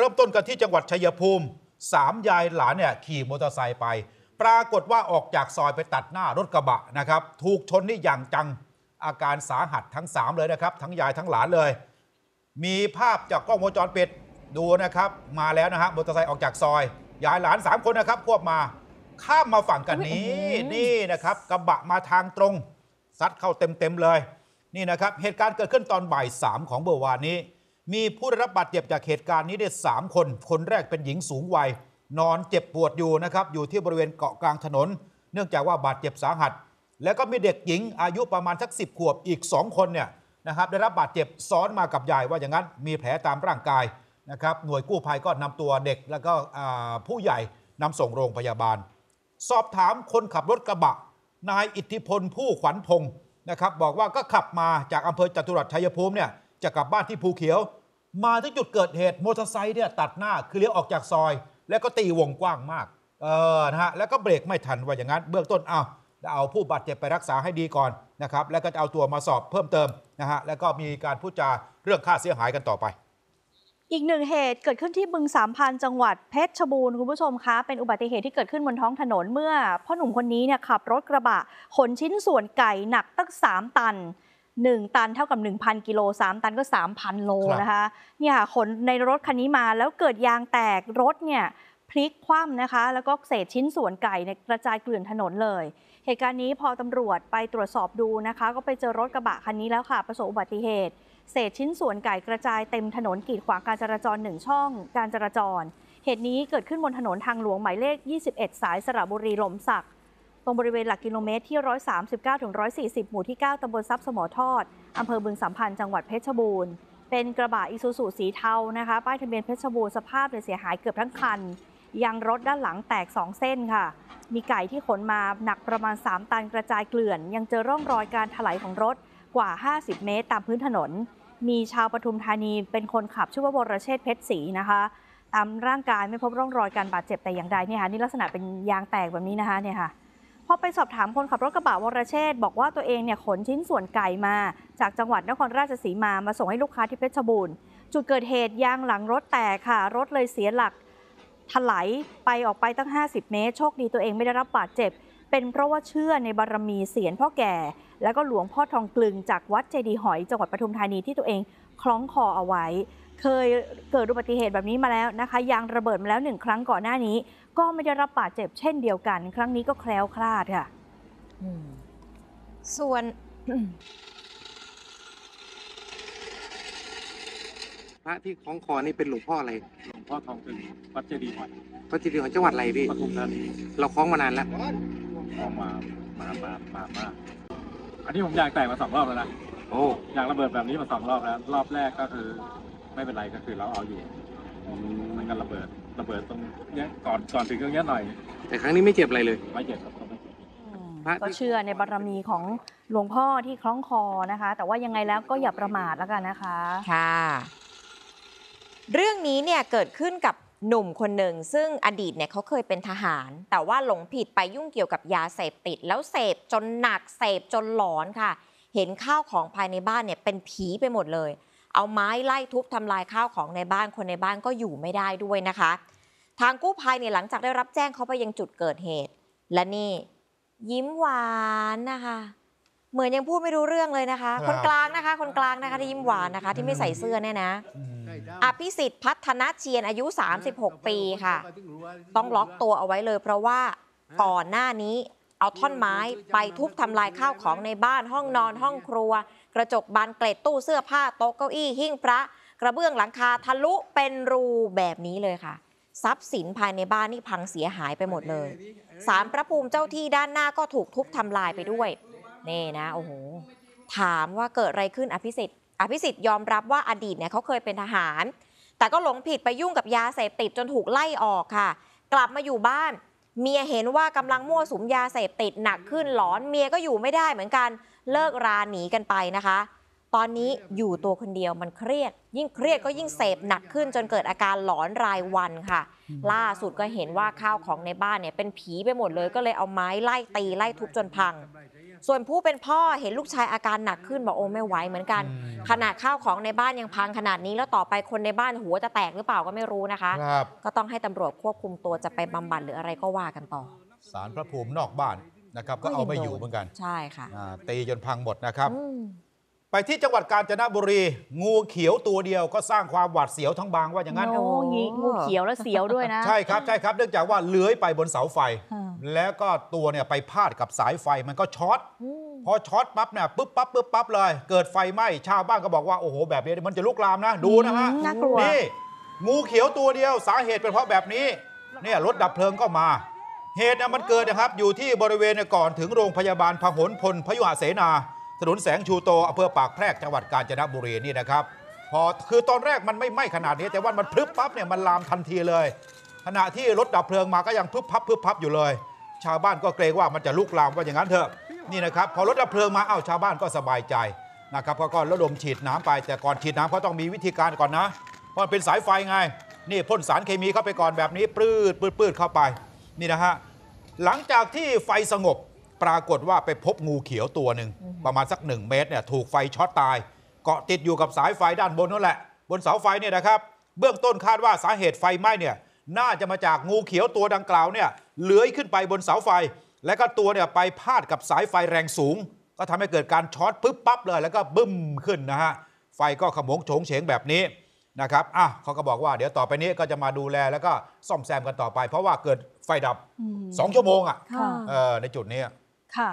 เริ่มต้นกันที่จังหวัดชัยภูมิสามยายหลานเนี่ยขี่มอเตอร์ไซค์ไป ปรากฏว่าออกจากซอยไปตัดหน้ารถกระบะนะครับ ถูกชนนี่อย่างจังอาการสาหัสทั้ง 3 เลยนะครับ ทั้งยายทั้งหลานเลย มีภาพจากกล้องวงจรปิดดูนะครับ มาแล้วนะฮะมอเตอร์ไซค์ออกจากซอย ยายหลาน 3 คนนะครับควบมาข้ามมาฝั่งกันนี้อุ๊ยอื้อหือนี่นะครับกระบะมาทางตรงซัดเข้าเต็มๆเลย นี่นะครับ เหตุการณ์เกิดขึ้นตอนบ่าย3ของเมื่อวานนี้ มีผู้ได้รับบาดเจ็บจากเหตุการณ์นี้ได้ 3 คน คนแรกเป็นหญิงสูงวัย นอนเจ็บปวดอยู่นะครับ อยู่ที่บริเวณเกาะกลางถนน เนื่องจากว่าบาดเจ็บสาหัส แล้วก็มีเด็กหญิงอายุประมาณสักสิขวบอีก 2 คนเนี่ยนะครับได้รับบาดเจ็บซ้อนมากับยายว่าอย่างนั้นมีแผลตามร่างกายนะครับหน่วยกู้ภัยก็นำตัวเด็กแล้วก็ผู้ใหญ่นำส่งโรงพยาบาล สอบถามคนขับรถกระบะ นายอิทธิพลผู้ขวัญพงศ์นะครับบอกว่าก็ขับมาจากอำเภอจตุรัสชัยภูมิเนี่ยจะกลับบ้านที่ภูเขียว มาที่จุดเกิดเหตุมอเตอร์ไซค์เนี่ยตัดหน้าคือเลี้ยวออกจากซอย แล้วก็ตีวงกว้างมากเออนะฮะแล้วก็เบรกไม่ทันว่าอย่างนั้น เบื้องต้นเอาเอาผู้บาดเจ็บไปรักษาให้ดีก่อนนะครับแล้วก็จะเอาตัวมาสอบเพิ่มเติมนะฮะแล้วก็มีการพูดจาเรื่องค่าเสียหายกันต่อไปอีกหนึ่งเหตุเกิดขึ้นที่บึงสามพันจังหวัดเพชรชบูรณ์คุณผู้ชมคะ เป็นอุบัติเหตุที่เกิดขึ้นบนท้องถนนเมื่อพ่อหนุ่มคนนี้เนี่ยขับรถกระบะขนชิ้นส่วนไก่หนักตั้ง 3 ตัน 1 ตันเท่ากับ 1,000 กิโล 3 ตันก็ 3,000 โลครับนะคะเนี่ยค่ะขนในรถคันนี้มาแล้วเกิดยางแตกรถเนี่ยพลิกคว่ำนะคะ แล้วก็เศษชิ้นส่วนไก่เนี่ยกระจายเกลื่อนถนนเลย เหตุการณ์นี้พอตำรวจไปตรวจสอบดูนะคะ ก็ไปเจอรถกระบะคันนี้แล้วค่ะ ประสบอุบัติเหตุ เศษชิ้นส่วนไก่กระจายเต็มถนนกีดขวางการจราจรหนึ่งช่อง การจราจร เหตุนี้เกิดขึ้นบนถนนทางหลวงหมายเลข 21 สายสระบุรีลมศักดิ์ ตรงบริเวณหลักกิโลเมตรที่ 139ถึง140 หมู่ที่ 9ตำบลทรัพย์สมอทอดอำเภอบึงสัมพันธ์จังหวัดเพชรบูรณ์ เป็นกระบะอิซูซูสีเทานะคะ ป้ายทะเบียนเพชรบูรณ์สภาพเนี่ยเสียหายเกือบทั้งคัน ยางรถด้านหลังแตก 2 เส้นค่ะ มีไก่ที่ขนมาหนักประมาณ 3 ตันกระจายเกลื่อน ยังเจอร่องรอยการถลายของรถกว่า 50 เมตร ตามพื้นถนน มีชาวปทุมธานีเป็นคนขับชื่อว่าบรเชษเพชรศรีนะคะ ตามร่างกายไม่พบร่องรอยการบาดเจ็บแต่อย่างใดเนี่ยค่ะนี่ลักษณะเป็นยางแตกแบบนี้นะคะเนี่ยค่ะ อไปสอบถามคนขับรถกระบะวรเชษฐ์บอกว่าตัวเองเนี่ยขนชิ้นส่วนไก่มา จากจังหวัดนครราชสีมามาส่งให้ลูกค้าที่เพชรบูรณ์ จุดเกิดเหตุยางหลังรถแตกค่ะ รถเลยเสียหลักถลายไปออกไปตั้ง 50 เมตร โชคดีตัวเองไม่ได้รับบาดเจ็บ เป็นเพราะว่าเชื่อในบารมีเสียนพ่อแก่ แล้วก็หลวงพ่อทองกลึงจากวัดเจดีย์หอยจังหวัดปทุมธานีที่ตัวเองคล้องคอเอาไว้ เคยเกิดอุบัติเหตุแบบนี้มาแล้วนะคะ ยางระเบิดมาแล้วหนึ่งครั้งก่อนหน้านี้ ก็ไม่ได้รับบาดเจ็บเช่นเดียวกัน ครั้งนี้ก็แคล้วคลาดค่ะอืมส่วนพระที่คล้องคอนี่เป็นหลวงพ่ออะไร หลวงพ่อทองเป็นวัดเจดีย์หอยพระจิตรของจังหวัดอะไรพี่ปทุมธานีเราคล้องมานานแล้ว ออกมามามามามาอันนี้ผมยางแตกมาสองรอบแล้วนะโอ้ยางระเบิดแบบนี้มาสองรอบแล้ว รอบแรกก็คือ ไม่เป็นไรก็คือเราเอาอยู่มันก็ระเบิดระเบิดตรงเนี้ยก่อนก่อนถึงตรงเนี้ยหน่อยแต่ครั้งนี้ไม่เจ็บอะไรเลยไม่เจ็บครับไม่เจ็บ พระที่ก็เชื่อในบารมีของหลวงพ่อที่คล้องคอนะคะ แต่ว่ายังไงแล้วก็อย่าประมาทแล้วกันนะคะ ค่ะ เรื่องนี้เนี่ยเกิดขึ้นกับ หนุ่มคนหนึ่งซึ่งอดีตเนี่ยเขาเคยเป็นทหาร แต่ว่าหลงผิดไปยุ่งเกี่ยวกับยาเสพติด แล้วเสพจนหนักเสพจนหลอนค่ะ เห็นข้าวของภายในบ้านเนี่ยเป็นผีไปหมดเลย เอาไม้ไล่ทุบทำลายข้าวของในบ้านคนในบ้านก็อยู่ไม่ได้ด้วยนะคะ ทางกู้ภัยเนี่ยหลังจากได้รับแจ้งเขาไปยังจุดเกิดเหตุ และนี่ยิ้มหวานนะคะ เหมือนยังพูดไม่รู้เรื่องเลยนะคะครับคนกลางนะคะ คนกลางนะคะที่ยิ้มหวานนะคะ ที่ไม่ใส่เสื้อเนี่ยนะ อภิสิทธิ์พัฒนเชียนอายุ 36 ปีค่ะ ต้องล็อกตัวเอาไว้เลย เพราะว่าก่อนหน้านี้เอาท่อนไม้ไปทุบทำลายข้าวของในบ้านห้องนอนห้องครัว กระจกบานเกล็ดตู้เสื้อผ้าโต๊ะเก้าอี้หิ้งพระ กระเบื้องหลังคาทะลุเป็นรูแบบนี้เลยค่ะทรัพย์สินภายในบ้านนี่พังเสียหายไปหมดเลย สารพระภูมิเจ้าที่ด้านหน้าก็ถูกทุบทำลายไปด้วย นี่นะโอ้โหถามว่าเกิดอะไรขึ้นอภิสิทธิ์อภิสิทธิ์ยอมรับว่าอดีตเนี่ยเขาเคยเป็นทหาร แต่ก็หลงผิดไปยุ่งกับยาเสพติดจนถูกไล่ออกค่ะ กลับมาอยู่บ้าน เมียเห็นว่ากำลังมั่วสุมยาเสพติดหนักขึ้นหลอนเมียก็อยู่ไม่ได้เหมือนกันเลิกราหนีกันไปนะคะ ตอนนี้อยู่ตัวคนเดียวมันเครียด ยิ่งเครียดก็ยิ่งเสพหนักขึ้นจนเกิดอาการหลอนรายวันค่ะ ล่าสุดก็เห็นว่าข้าวของในบ้านเนี่ยเป็นผีไปหมดเลยก็เลยเอาไม้ไล่ตีไล่ทุบจนพัง ส่วนผู้เป็นพ่อเห็นลูกชายอาการหนักขึ้นบอกโอ้ไม่ไหวเหมือนกัน ขนาดข้าวของในบ้านยังพังขนาดนี้ แล้วต่อไปคนในบ้านหัวจะแตกหรือเปล่าก็ไม่รู้นะคะครับก็ต้องให้ตำรวจควบคุมตัวจะไปบำบัดหรืออะไรก็ว่ากันต่อสารพระภูมินอกบ้านนะครับก็เอาไม่อยู่เหมือนกัน ใช่ค่ะอ่าตีจนพังหมดนะครับอืมไปที่จังหวัดกาญจนบุรี งูเขียวตัวเดียวก็สร้างความหวาดเสียวทั้งบางว่าอย่างนั้นโอ้งี้งูเขียวแล้วเสียวด้วยนะ ใช่ครับใช่ครับเนื่องจากว่าเลื้อยไปบนเสาไฟค่ะ แล้วก็ตัวเนี่ยไปพาดกับสายไฟมันก็ช็อตอืมพอช็อตปั๊บเนี่ยปุ๊บปั๊บปุ๊บปั๊บเลย เกิดไฟไหม้ชาวบ้านก็บอกว่าโอ้โหแบบนี้มันจะลุกลามนะดูนะฮะอืมน่ากลัวนี่งูเขียวตัวเดียวสาเหตุเป็นเพราะแบบนี้เนี่ยรถดับเพลิงก็มา เหตุนะมันเกิดนะครับอยู่ที่บริเวณเนี่ยก่อนถึงโรงพยาบาลพหลพลพยุหเสนาถนนแสงชูโตอำเภอปากแพรกจังหวัดกาญจนบุรีนี่นะครับ พอคือตอนแรกมันไม่ไหม้ขนาดนี้ แต่ว่ามันพลึบปั๊บเนี่ยมันลามทันทีเลย ขณะที่รถดับเพลิงมาก็ยังพึบพับพึบพับอยู่เลย ชาวบ้านก็เกรงว่ามันจะลุกลามว่าอย่างนั้นเถอะนี่นะครับพอรถดับเพลิงมาเอ้าชาวบ้านก็สบายใจนะครับก็ก็ระดมฉีดน้ำไป แต่ก่อนฉีดน้ำเขาต้องมีวิธีการก่อนนะ เพราะมันเป็นสายไฟไงนี่พ่นสารเคมีเข้าไปก่อนแบบนี้ปลืดปลืดปืดเข้าไปนี่นะฮะหลังจากที่ไฟสงบปรากฏว่าไปพบงูเขียวตัวหนึ่งประมาณสักหนึ่งเมตรเนี่ยถูกไฟช็อตตาย เกาะติดอยู่กับสายไฟด้านบนนั่นแหละ บนเสาไฟเนี่ยนะครับ เบื้องต้นคาดว่าสาเหตุไฟไหม้เนี่ย น่าจะมาจากงูเขียวตัวดังกล่าวเนี่ยเลื้อยขึ้นไปบนเสาไฟ และก็ตัวเนี่ยไปพาดกับสายไฟแรงสูง ก็ทำให้เกิดการช็อตปึ๊บปั๊บเลย แล้วก็บึ้มขึ้นนะฮะไฟก็ขโมงโฉงเฉงแบบนี้นะครับอะเขาก็บอกว่าเดี๋ยวต่อไปนี้ก็จะมาดูแลแล้วก็ซ่อมแซมกันต่อไป เพราะว่าเกิดไฟดับอืม2ชั่วโมงอะค่ะเออในจุดนี้ค่ะ